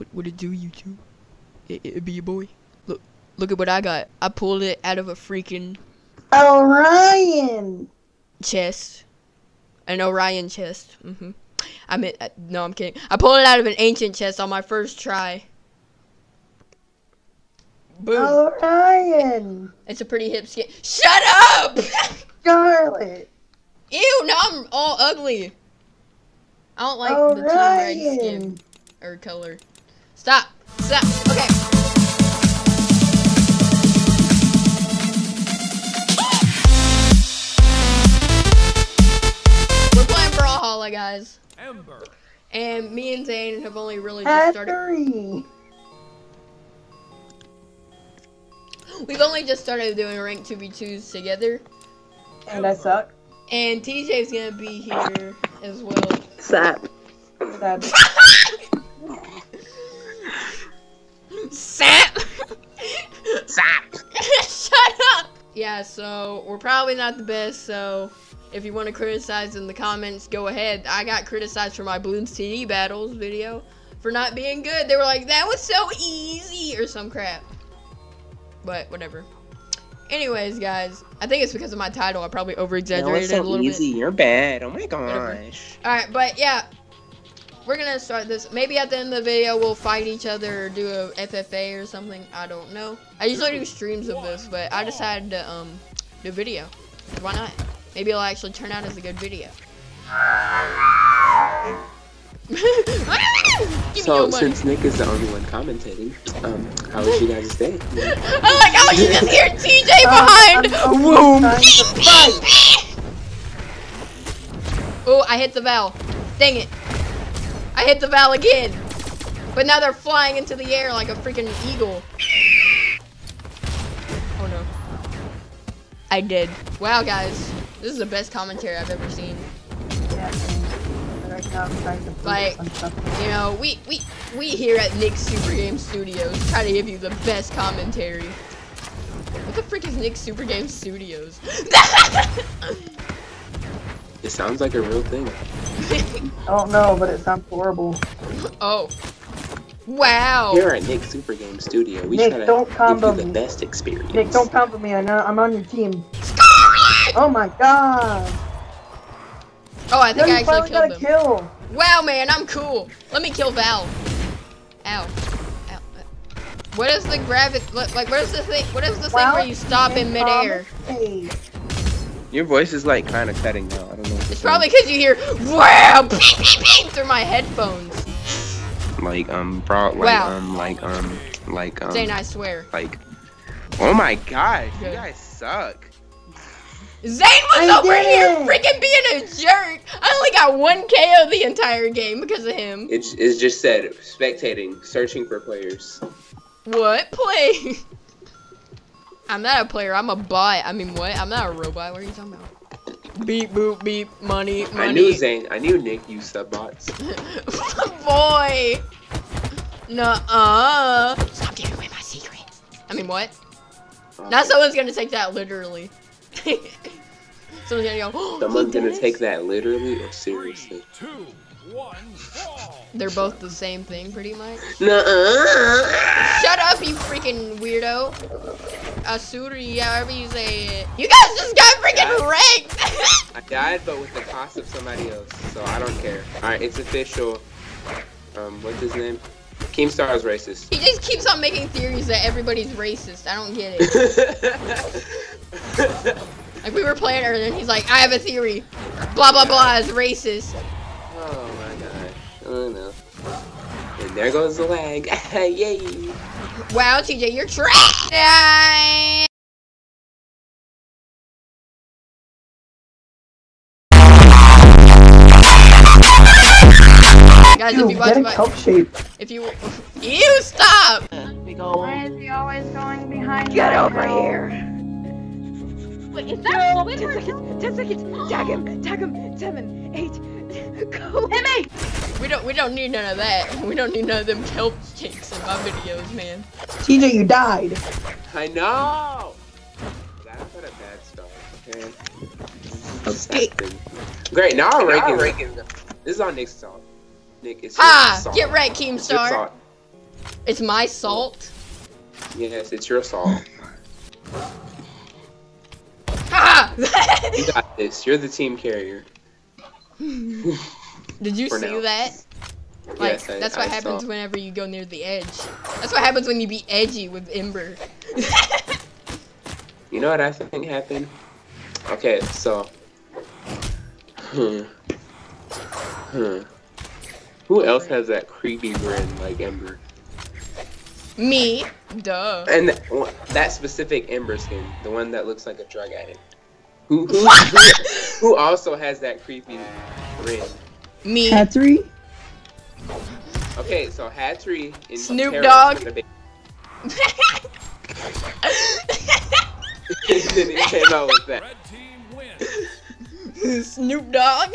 What would it do, YouTube? It, it'd be your boy. Look, look at what I got. I pulled it out of a freaking Orion. chest, an Orion chest. hmm I meant uh, no, I'm kidding. I pulled it out of an ancient chest on my first try. Boom! Orion. It's a pretty hip skin. Shut up! Scarlet. Ew! Now I'm all ugly. I don't like the team red skin or color. Stop! Stop! Okay. We're playing Brawlhalla, guys. Ember. And me and Zane have only really just started. Hattori. We've only just started doing rank 2v2s together. And I suck. And TJ's gonna be here as well. Sap. Sad. Sap! Zap. Shut up! Yeah, so we're probably not the best, so if you want to criticize in the comments, go ahead. I got criticized for my Bloons TD battles video for not being good. They were like, that was so easy, or some crap. But whatever. Anyways, guys, I think it's because of my title. I probably over No, exaggerated it's it a so little easy. bit. You're bad. Oh my Whatever. gosh. Alright, but yeah. We're gonna start this. Maybe at the end of the video we'll fight each other or do a FFA or something. I don't know. I usually do streams of this, but I decided to um do a video. Why not? Maybe it'll actually turn out as a good video. So since Nick is the only one commentating, um, how was you guys' day? I like how you just hear TJ Um, behind. I'm Boom. fight. Oh, I hit the bell. Dang it. I hit the valve again. But now they're flying into the air like a freaking eagle. Oh no. I did. Wow, guys. This is the best commentary I've ever seen. Like- You know, we we we here at Nick's Super Game Studios try to give you the best commentary. What the frick is Nick's Super Game Studios? It sounds like a real thing. I don't know, but it sounds horrible. oh. Wow. Here at Nick Super Game Studio, we Nick, try to don't give you the me. best experience. Nick, don't combo me. I know I'm on your team. Scarlet! Oh my god. Oh, I No, think I you actually finally got killed a kill. Wow, man, I'm cool. Let me kill Val. Ow. Ow. What is the gravity? Like, what is the thing? What is the thing where you stop in midair? Hey. Your voice is like kind of cutting out. I don't know. If It's probably because you hear wow through my headphones. like um bro like Wow. um like um like um Zane, I swear. like. Oh my gosh, you guys suck. Zane was I over did here freaking being a jerk. I only got one KO the entire game because of him. It's, it's just said spectating, searching for players. What play? I'm not a player. I'm a bot. I mean, what? I'm not a robot. What are you talking about? Beep boop beep. Money money. I knew Zane. I knew Nick used sub bots. Boy. Nuh-uh. Stop giving away my secret. I mean, what? Uh, now someone's gonna take that literally. someone's gonna go. "Oh, Someone's gonna does?" take that literally or seriously. two, one. They're both the same thing, pretty much. Nuh-uh. Shut up, you freaking weirdo. Asuri, however you say it. You guys just got freaking wrecked. I died, but with the cost of somebody else, so I don't care. Alright, it's official. Um, what's his name? Keemstar is racist. he just keeps on making theories that everybody's racist. I don't get it. Like we were playing earlier, and he's like, "I have a theory. Blah blah blah is racist." oh my gosh. Oh no. And there goes the lag. Yay. Wow, TJ, you're trash. Guys, if you watch get in my, cup shape. if you, you stop. Why is he always going behind Get my over hill? here. Wait, is that No, 10 seconds, 10 seconds, tag him, tag him, 7, 8, go. Hit me! We don't, we don't need none of that. We don't need none of them kelp cakes in my videos, man. TJ, you died. I know. That's not a bad start. Okay. Disgusting. Great. Now I'm ranking. This is on Nick's salt. Nick, it's Ah, salt. get right, Keemstar. salt. It's my salt. Yes, it's your salt. Ha! You got this. You're the team carrier. Did you For see now. that? Like, Yes, I- that's what I happens saw. whenever you go near the edge. That's what happens when you be edgy with Ember. You know what I think happened? Okay, so. Hmm. Hmm. Who else has that creepy grin like Ember? Me, duh. And that, that specific Ember skin, the one that looks like a drug addict. Who, who, who, who also has that creepy grin? Me. Hattori? Okay, so Hattori in Snoop comparison Dogg. to the- then he came out with that. Red team wins. Snoop Dogg.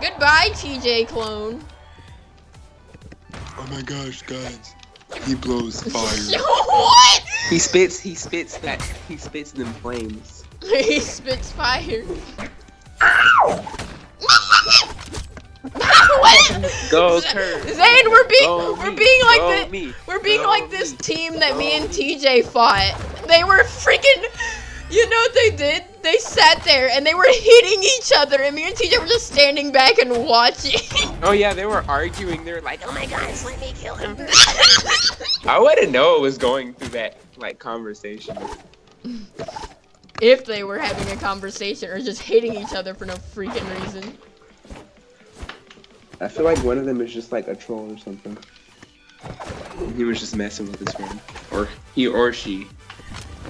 Goodbye, TJ clone. Oh my gosh, guys. He blows fire. what? He spits. He spits that. He spits them flames. he spits fire. what? Go Kurt. Zane, we're being Go we're me. being like Go the me. we're being Go like this me. team that me and TJ fought. They were freaking. You know what they did? They sat there and they were hitting each other, and me and TJ were just standing back and watching. Oh yeah, they were arguing. They were like, "Oh my gosh, let me kill him." I wouldn't know it was going through that like conversation. if they were having a conversation or just hitting each other for no freaking reason. I feel like one of them is just like a troll or something. He was just messing with his friend, or he or she.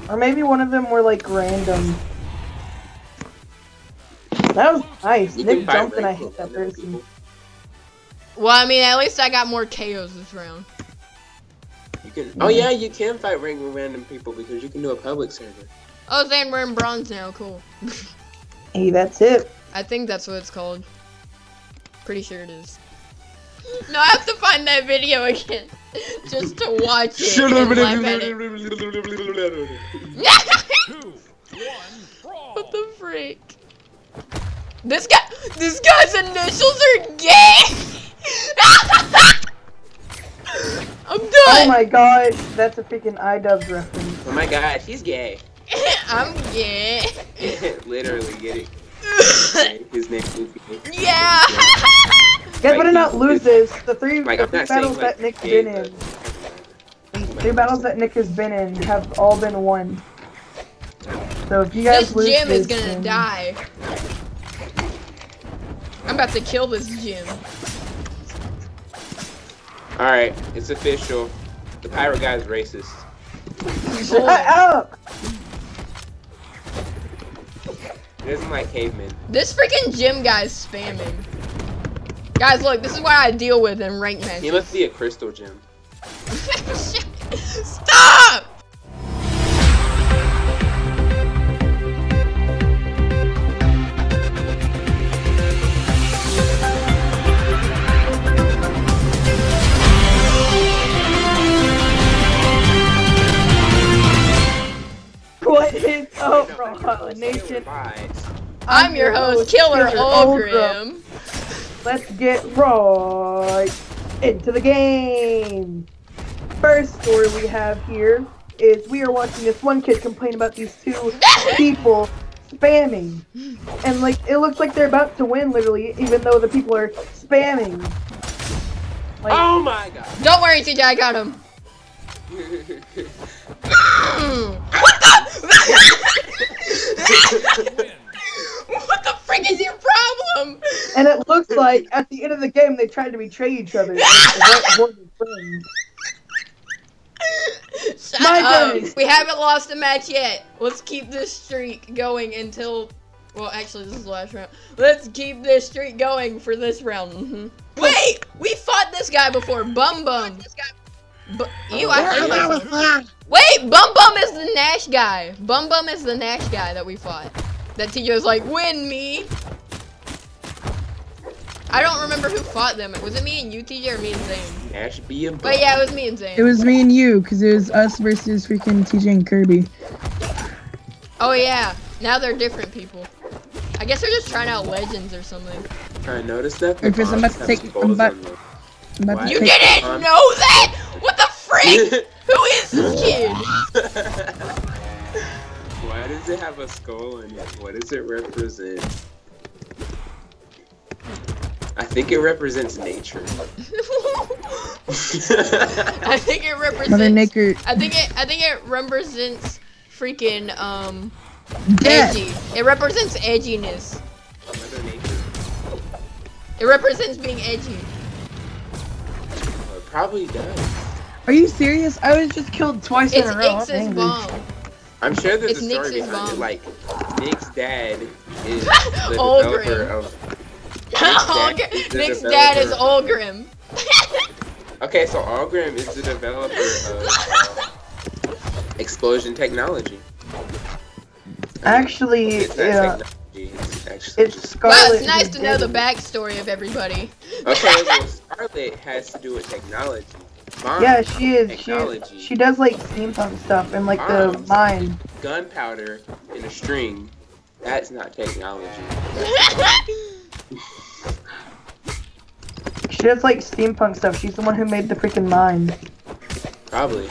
Or maybe one of them were like random. That was nice. You Nick jumped and I hit that person. people. Well, I mean, at least I got more KOs this round. You can. Oh yeah, mm-hmm. you can fight rank with random people because you can do a public server. Oh, Zane, we're in bronze now. Cool. Hey, that's it. I think that's what it's called. Pretty sure it is. No, I have to find that video again just to watch it. and laugh at it. Two, one, what the freak? This guy, this guy's initials are gay. I'm done. Oh my gosh, that's a freaking iDubbbz reference. Oh my god, he's gay. I'm gay. Literally, get it. His name is gay. yeah. You guys better not lose this. The three, Like, the I'm three not saying, battles like, that Nick's gay, been in, but- three battles that Nick has been in have all been won. So if you guys this lose gym is gonna then- die. I'm about to kill this gym. All right, it's official. The pirate guy's racist. Shut oh. up! He doesn't like cavemen. This freaking gym guy's spamming. Guys, look, this is what I deal with in rank He must be a crystal gym. Stop! up, No, Raw no, no, Nation? I'm your host, Killer Ogrim. Let's get right into the game. First story we have here is we are watching this one kid complain about these two people spamming. And like it looks like they're about to win literally, even though the people are spamming. Like Oh my god. Don't worry, TJ, I got him. Mm. What the? Win. frick is your problem? and it looks like at the end of the game they tried to betray each other. Like, they weren't good friends. Shut My up. goodness. We haven't lost a match yet. Let's keep this streak going until. Well, actually, this is the last round. Let's keep this streak going for this round. hmm Wait, we fought this guy before. Bum Bum. Bu- Ew, I hate myself. Wait, Bum Bum is the Gnash guy. Bum Bum is the Gnash guy that we fought. That TJ was like, win me. I don't remember who fought them. Was it me and you, TJ, or me and Zane? Ash be a But yeah, it was me and Zane. It was me and you, because it was us versus freaking TJ and Kirby. Oh yeah, now they're different people. I guess they're just trying out legends or something. I noticed that. Hey, Chris, I'm about to take- skulls I'm about- I'm about What? to You take- didn't know that? What the frick? Who is this kid? Why does it have a skull in it? What does it represent? I think it represents nature. I think it represents. Mother Nature. I think it. I think it represents freaking um Death. edgy. It represents edginess. Mother nature. It represents being edgy. Well, it probably does. Are you serious? I was just killed twice It's in a row. I'm Ix's bomb. I'm sure there's It's a story Nix's behind it. Like Nick's dad is the developer of. Olgr- is Nick's dad is developer- Ulgrim. Okay, so Ulgrim is the developer of explosion technology. Actually, It's not yeah, technology. It's actually it's just Scarlet. Wow, it's nice to know the backstory of everybody. Okay, well, Scarlet has to do with technology. Bomb, Yeah, she is. She Technology. she does like steampunk stuff and like the mine. gunpowder in a string. That's not technology. She does like steampunk stuff. She's the one who made the freaking mine. Probably,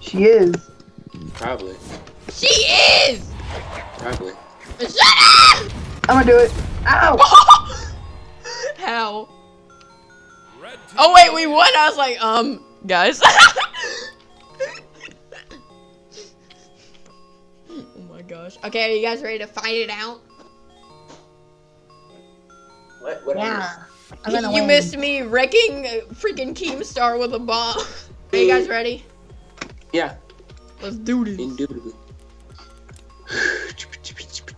She is. probably, she is. probably. Shut up! I'm gonna do it. Ow! How? Oh wait, we won. I was like, um, guys. oh my gosh. Okay, are you guys ready to fight it out? What? What Yeah. I'm gonna you win. missed me wrecking uh, freaking Keemstar with a bomb. Are you guys ready? Yeah, Let's do this. indubitably.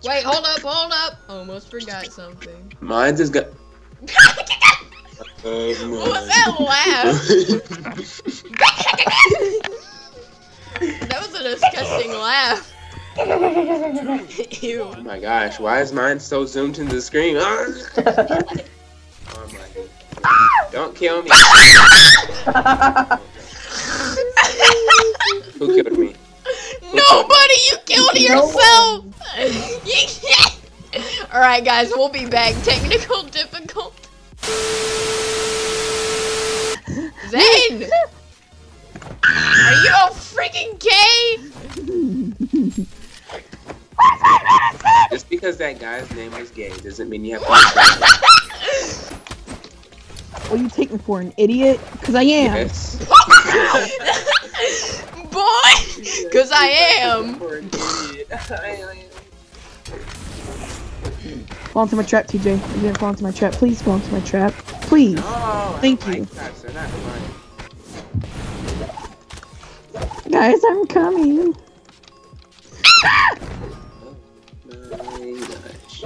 Wait, hold up, hold up. Almost forgot something. Mine's Uh, is good. what was that laugh? that was a disgusting laugh. Ew. Oh my gosh, why is mine so zoomed into the screen? oh ah! my. Don't kill me. Who killed me? Nobody, you killed No yourself. You can't. All right, guys, we'll be back. Technical difficult. Zane, are you a freaking gay? Just because that guy's name is gay doesn't mean you have to. respect What do you take me for, an idiot? Because I am. Yes. Boy, cause I am. For an idiot. Fall into my trap, TJ. You didn't fall into my trap. Please fall into my trap. Please. Oh, Thank my you. gosh, Guys, I'm coming. My gosh.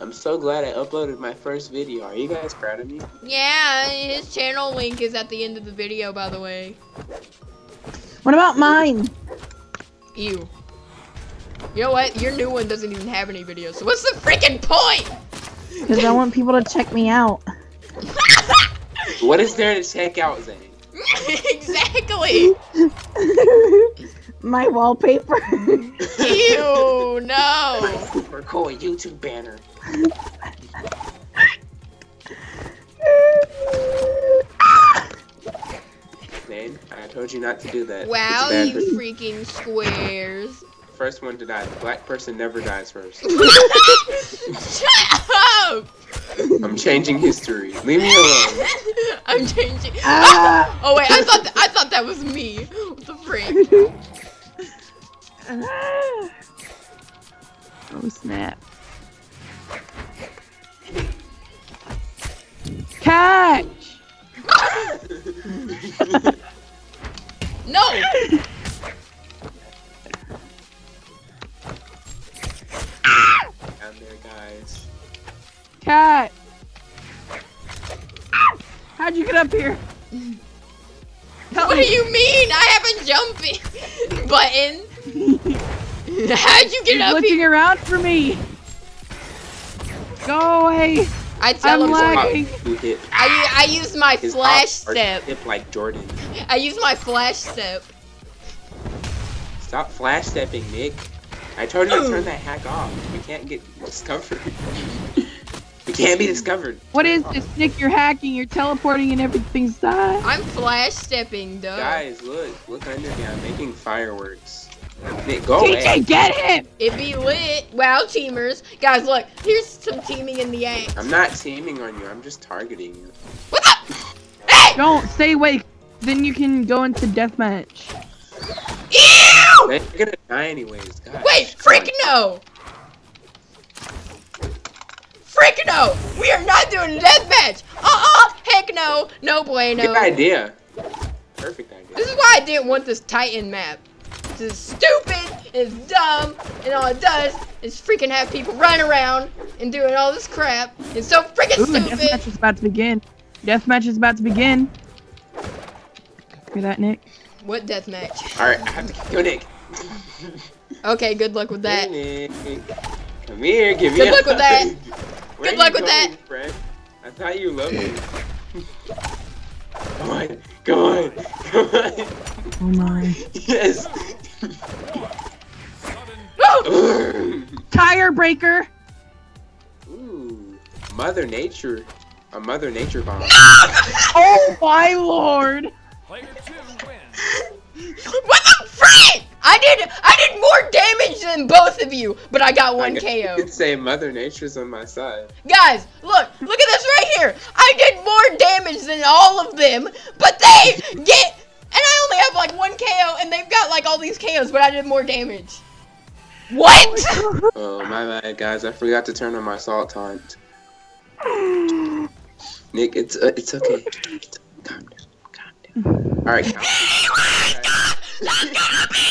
I'm so glad I uploaded my first video. Are you guys proud of me? Yeah, his channel link is at the end of the video, by the way. What about mine? Ew. You know what? Your new one doesn't even have any videos, so what's the freaking point? Because I want people to check me out. What is there to check out, Zane? exactly. my wallpaper. Ew, no. Super cool YouTube banner. Zane, I told you not to do that. Wow, you for- freaking squares. First one to die. The black person never dies first. Shut up! I'm changing history. Leave me alone. I'm changing. Ah. Oh wait, I thought th- I thought that was me. What the frick? oh snap. Catch! No. Up here? What do you mean? I have a jumping button. How'd you get He's up looking here? around for me. Go away. I tell I'm lagging. I I use my his flash step. Tip like Jordan. I use my flash step. Stop flash stepping, Nick. I told you to turn that hack off. We can't get discovered. We can't can't be discovered. What is this, Nick? You're hacking, you're teleporting, and everything's died. I'm flash stepping, though. Guys, look, look under me. I'm making fireworks. Uh, Nick, go away. TJ, get him! It be lit. Wow, teamers. Guys, look. Here's some teaming in the act. I'm not teaming on you. I'm just targeting you. What the? Hey! Don't stay awake. Then you can go into deathmatch. Ew! They're gonna die anyways. God. Wait, freak no! Frick no! We are not doing a deathmatch! Uh-uh! Heck no! No bueno. Good idea. Perfect idea. This is why I didn't want this Titan map. This is stupid, it's dumb, and all it does is freaking have people run around and doing all this crap. It's so freaking Ooh, the deathmatch is about to begin. Deathmatch is about to begin. Hear that, Nick? What deathmatch? Alright, I have to go, Nick. Okay, good luck with that. Hey, Nick. Come here, give me Good a luck with that. Where Good luck you with that. going, Friend? I thought you loved me. Come on, come on, come on. Oh my. Yes. Oh! Tire breaker! Ooh, Mother Nature. A Mother Nature bomb. Oh my lord! Player two wins. what the frick? I did I did more damage than both of you, but I got one I KO. could say Mother Nature's on my side. Guys, look, look at this right here. I did more damage than all of them, but they get and I only have like one KO and they've got like all these KOs, but I did more damage. What? Oh, my bad, guys. I forgot to turn on my salt taunt. Nick, it's uh, it's okay. Calm down, calm down. All right, calm Point